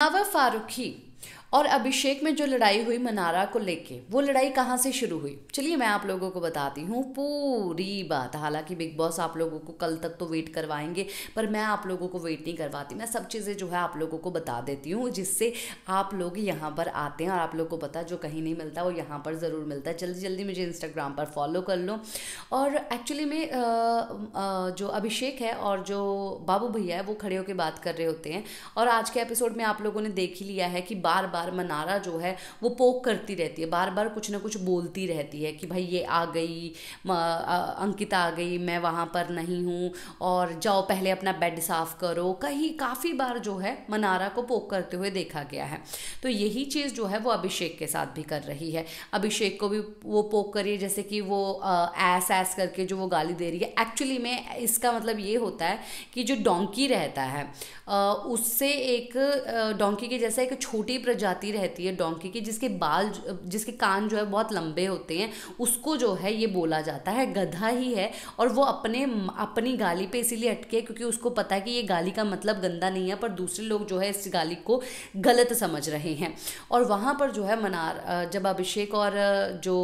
मुनावर फारूकी और अभिषेक में जो लड़ाई हुई मनारा को लेके, वो लड़ाई कहाँ से शुरू हुई? चलिए मैं आप लोगों को बताती हूँ, पूरी बात। हालाँकि बिग बॉस आप लोगों को कल तक तो वेट करवाएँगे, पर मैं आप लोगों को वेट नहीं करवाती। मैं सब चीज़ें जो है आप लोगों को बता देती हूँ, जिससे आप लोग यहाँ पर आते हैं और आप लोग को पता जो कहीं नहीं मिलता वो यहाँ पर ज़रूर मिलता है। जल्दी जल्दी मुझे इंस्टाग्राम पर फॉलो कर लो। और एक्चुअली में जो अभिषेक है और जो बाबू भैया है, वो खड़े होकर बात कर रहे होते हैं। और आज के एपिसोड में आप लोगों ने देख ही लिया है कि बार बार बार मनारा जो है, वो पोक करती रहती है। बार बार कुछ ना कुछ बोलती रहती है कि भाई ये आ गई अंकिता आ गई, मैं वहाँ पर नहीं हूँ और जाओ पहले अपना बेड साफ़ करो। कहीं काफ़ी बार जो है मनारा को पोक करते हुए देखा गया है। तो यही चीज़ जो है वो अभिषेक के साथ भी कर रही है। अभिषेक को भी वो पोक करिए, जैसे कि वो ऐस ऐस करके जो वो गाली दे रही है। एक्चुअली में इसका मतलब ये होता है कि जो डोंकी रहता है उससे एक डोंकी के जैसा एक छोटी प्रजाति जाती रहती है डोंकी की, जिसके बाल जिसके कान जो है बहुत लंबे होते हैं, उसको जो है ये बोला जाता है, गधा ही है, और वो अपने, अपनी गाली पे इसीलिए अटके क्योंकि उसको पता है कि ये गाली का मतलब गंदा नहीं है, पर दूसरे लोग जो है इस गाली को गलत समझ रहे हैं। और वहाँ पर जो है मनार जब अभिषेक और जो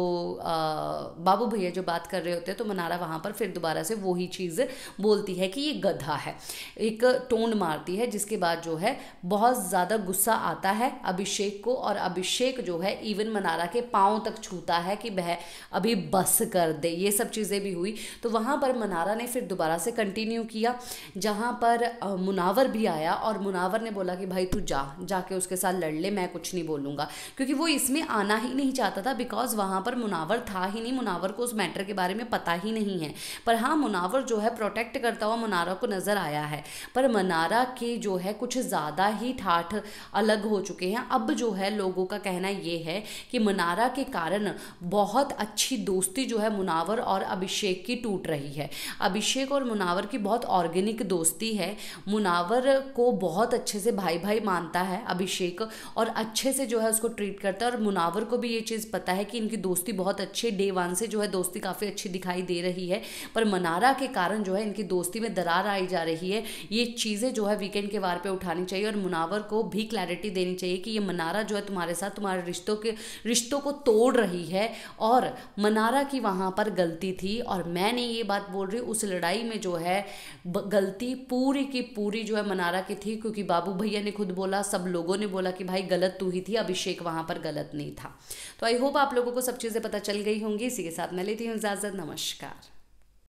बाबू भैया जो बात कर रहे होते हैं तो मनारा वहाँ पर फिर दोबारा से वही चीज़ बोलती है कि ये गधा है। एक टोन मारती है, जिसके बाद जो है बहुत ज़्यादा गुस्सा आता है अभिषेक अभिषेक को और अभिषेक जो है इवन मनारा के पाँव तक छूता है कि वह अभी बस कर दे। ये सब चीज़ें भी हुई। तो वहाँ पर मनारा ने फिर दोबारा से कंटिन्यू किया, जहाँ पर मुनावर भी आया और मुनावर ने बोला कि, भाई तू जा, जाके उसके साथ लड़ ले, मैं कुछ नहीं बोलूँगा। क्योंकि वो इसमें आना ही नहीं चाहता था बिकॉज़ वहाँ पर मुनावर था ही नहीं। मुनावर को उस मैटर के बारे में पता ही नहीं है। पर हाँ मुनावर जो है प्रोटेक्ट करता हुआ मुनारा को नज़र आया है। पर मनारा के जो है, कुछ ज़्यादा ही ठाठ अलग हो चुके हैं। अब जो है लोगों का कहना ये है कि मुनारा के कारण बहुत अच्छी दोस्ती जो है मुनावर और अभिषेक की टूट रही है। अभिषेक और मुनावर की बहुत ऑर्गेनिक दोस्ती है। मुनावर को बहुत अच्छे से भाई भाई मानता है अभिषेक और अच्छे से जो है उसको ट्रीट करता है और मुनावर को भी ये चीज़ पता है कि इनकी दोस्ती बहुत अच्छी डे वन से जो है दोस्ती काफ़ी अच्छी दिखाई दे रही है। पर मनारा के कारण जो है इनकी दोस्ती में दरार आई जा रही है। ये चीज़ें जो है वीकेंड के वार पे उठानी चाहिए और मुनावर को भी क्लैरिटी देनी चाहिए कि ये मनारा जो है तुम्हारे साथ, तुम्हारे रिश्तों के, रिश्तों को तोड़ रही है और मनारा की वहाँ पर गलती थी और मैं नहीं ये बात बोल रही उस लड़ाई में जो है गलती पूरी की पूरी जो है मनारा की थी क्योंकि बाबू भैया ने खुद बोला, सब लोगों ने बोला कि भाई गलत तू ही थी, अभिषेक वहाँ पर गलत नहीं था। तो आई होप आप लोगों को सब चीज़ें पता चल गई होंगी, इसी के साथ मैं लेती हूँ इजाज़त, नमस्कार।